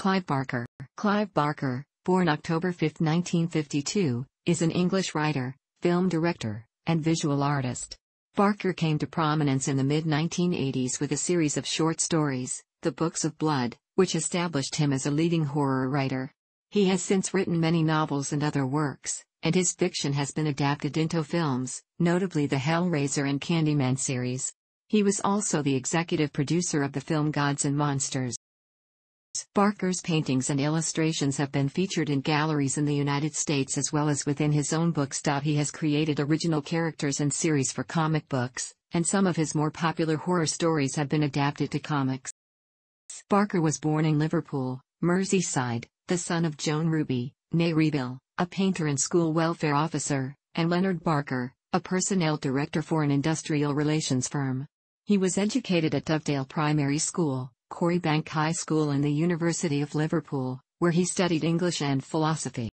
Clive Barker. Clive Barker, born October 5, 1952, is an English writer, film director, and visual artist. Barker came to prominence in the mid-1980s with a series of short stories, The Books of Blood, which established him as a leading horror writer. He has since written many novels and other works, and his fiction has been adapted into films, notably the Hellraiser and Candyman series. He was also the executive producer of the film Gods and Monsters. Barker's paintings and illustrations have been featured in galleries in the United States as well as within his own books. He has created original characters and series for comic books, and some of his more popular horror stories have been adapted to comics. Barker was born in Liverpool, Merseyside, the son of Joan Ruby, née Revill, a painter and school welfare officer, and Leonard Barker, a personnel director for an industrial relations firm. He was educated at Dovedale Primary School, Quarry Bank High School and the University of Liverpool, where he studied English and philosophy.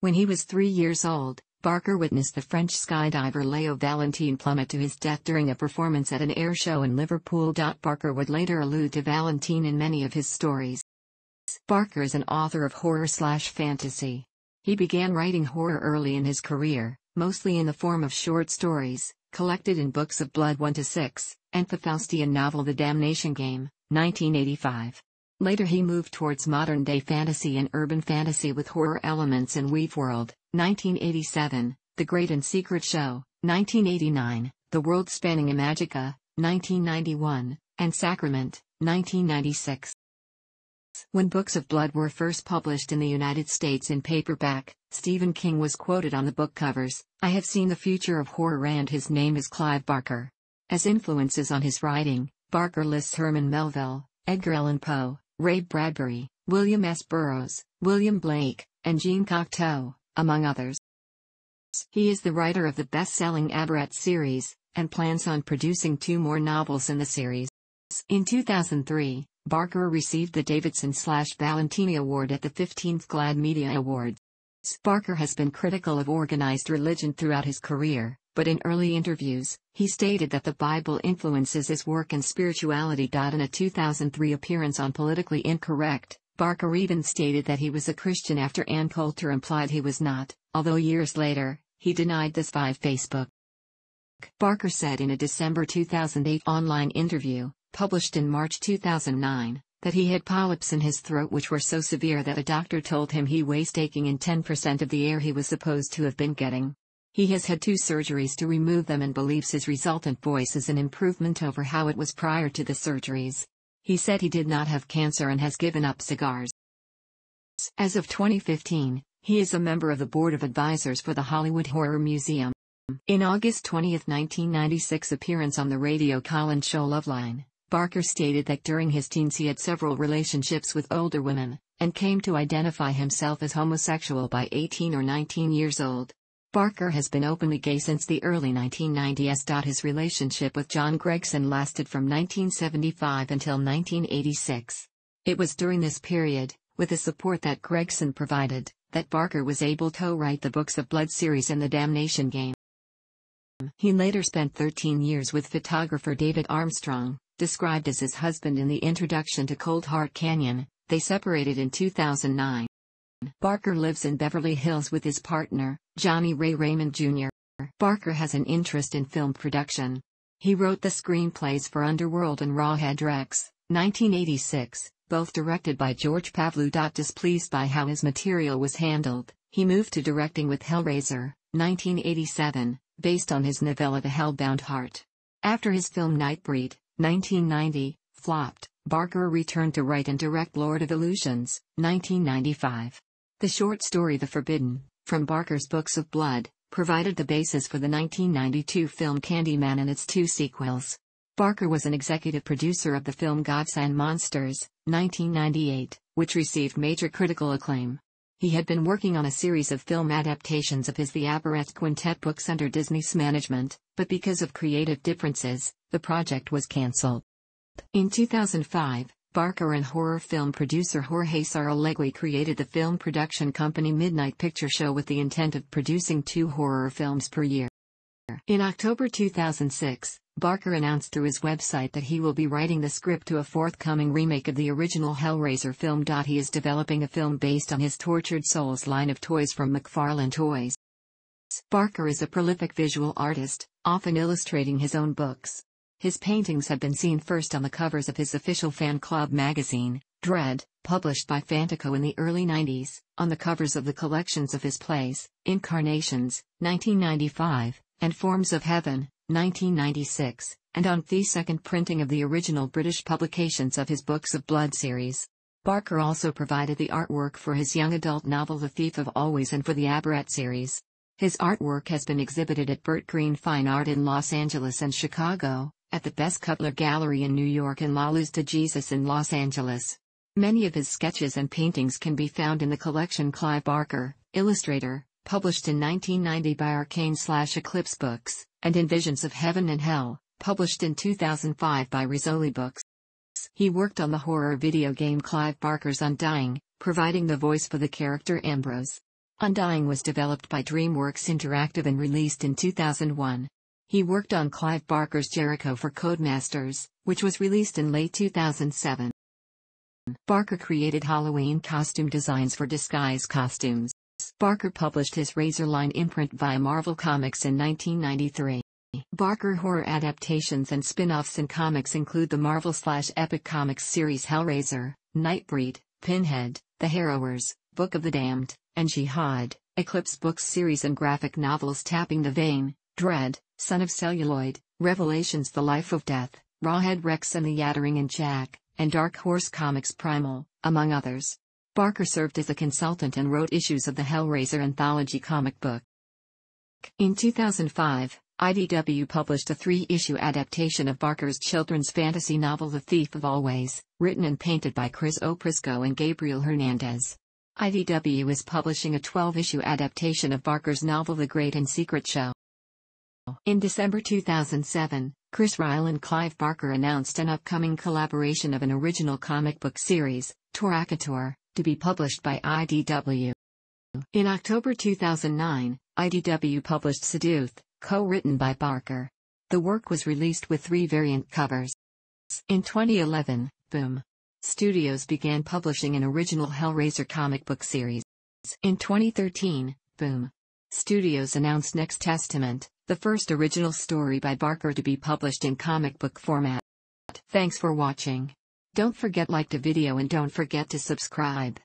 When he was three years old, Barker witnessed the French skydiver Leo Valentin plummet to his death during a performance at an air show in Liverpool. Barker would later allude to Valentin in many of his stories. Barker is an author of horror slash fantasy. He began writing horror early in his career, mostly in the form of short stories, collected in Books of Blood 1 to 6, and the Faustian novel The Damnation Game, 1985. Later he moved towards modern-day fantasy and urban fantasy with horror elements in Weaveworld, 1987, The Great and Secret Show, 1989, The World-Spanning Imajica, 1991, and Sacrament, 1996. When Books of Blood were first published in the United States in paperback, Stephen King was quoted on the book covers, I have seen the future of horror and his name is Clive Barker. As influences on his writing, Barker lists Herman Melville, Edgar Allan Poe, Ray Bradbury, William S. Burroughs, William Blake, and Jean Cocteau, among others. He is the writer of the best-selling Abarat series, and plans on producing two more novels in the series. In 2003, Barker received the Davidson slash Valentini Award at the 15th GLAAD Media Awards. Barker has been critical of organized religion throughout his career, but in early interviews, he stated that the Bible influences his work and spirituality. In a 2003 appearance on Politically Incorrect, Barker even stated that he was a Christian after Ann Coulter implied he was not, although years later, he denied this via Facebook. Barker said in a December 2008 online interview, published in March 2009, that he had polyps in his throat which were so severe that a doctor told him he was taking in 10% of the air he was supposed to have been getting. He has had two surgeries to remove them and believes his resultant voice is an improvement over how it was prior to the surgeries. He said he did not have cancer and has given up cigars. As of 2015, he is a member of the board of advisors for the Hollywood Horror Museum. In August 20, 1996 appearance on the radio call-in show Loveline, Barker stated that during his teens he had several relationships with older women, and came to identify himself as homosexual by 18 or 19 years old. Barker has been openly gay since the early 1990s. His relationship with John Gregson lasted from 1975 until 1986. It was during this period, with the support that Gregson provided, that Barker was able to write the Books of Blood series and The Damnation Game. He later spent 13 years with photographer David Armstrong, described as his husband in the introduction to Cold Heart Canyon. They separated in 2009. Barker lives in Beverly Hills with his partner, Johnny Ray Raymond Jr. Barker has an interest in film production. He wrote the screenplays for Underworld and Rawhead Rex, 1986, both directed by George Pavlou. Displeased by how his material was handled, he moved to directing with Hellraiser, 1987, based on his novella The Hellbound Heart. After his film Nightbreed, 1990, flopped, Barker returned to write and direct Lord of Illusions, 1995. The short story The Forbidden, from Barker's Books of Blood, provided the basis for the 1992 film Candyman and its two sequels. Barker was an executive producer of the film Gods and Monsters, 1998, which received major critical acclaim. He had been working on a series of film adaptations of his The Abarat Quintet books under Disney's management, but because of creative differences, the project was cancelled. In 2005, Barker and horror film producer Jorge Saralegui created the film production company Midnight Picture Show with the intent of producing two horror films per year. In October 2006, Barker announced through his website that he will be writing the script to a forthcoming remake of the original Hellraiser film. He is developing a film based on his Tortured Souls line of toys from McFarlane Toys. Barker is a prolific visual artist, often illustrating his own books. His paintings have been seen first on the covers of his official fan club magazine, Dread, published by Fantaco in the early 90s, on the covers of the collections of his plays, Incarnations, 1995, and Forms of Heaven, 1996, and on the second printing of the original British publications of his Books of Blood series. Barker also provided the artwork for his young adult novel The Thief of Always and for the Abarat series. His artwork has been exhibited at Bert Green Fine Art in Los Angeles and Chicago, at the Bess Cutler Gallery in New York and La Luz de Jesus in Los Angeles. Many of his sketches and paintings can be found in the collection Clive Barker, Illustrator, published in 1990 by Arcane Slash Eclipse Books, and in Visions of Heaven and Hell, published in 2005 by Rizzoli Books. He worked on the horror video game Clive Barker's Undying, providing the voice for the character Ambrose. Undying was developed by DreamWorks Interactive and released in 2001. He worked on Clive Barker's Jericho for Codemasters, which was released in late 2007. Barker created Halloween costume designs for disguise costumes. Barker published his Razorline imprint via Marvel Comics in 1993. Barker horror adaptations and spin-offs in comics include the Marvel slash Epic Comics series Hellraiser, Nightbreed, Pinhead, The Harrowers, Book of the Damned, and Jihad, Eclipse Books series and graphic novels Tapping the Vein, Dread, Son of Celluloid, Revelations The Life of Death, Rawhead Rex and the Yattering and Jack, and Dark Horse Comics Primal, among others. Barker served as a consultant and wrote issues of the Hellraiser anthology comic book. In 2005, IDW published a three-issue adaptation of Barker's children's fantasy novel The Thief of Always, written and painted by Kris Oprisko and Gabriel Hernandez. IDW is publishing a 12-issue adaptation of Barker's novel The Great and Secret Show. In December 2007, Chris Ryall and Clive Barker announced an upcoming collaboration of an original comic book series, Torakator, to be published by IDW. In October 2009, IDW published Seduth, co-written by Barker. The work was released with three variant covers. In 2011, Boom! Studios began publishing an original Hellraiser comic book series. In 2013, Boom! Studios announced Next Testament, the first original story by Barker to be published in comic book format. Thanks for watching. Don't forget like the video and don't forget to subscribe.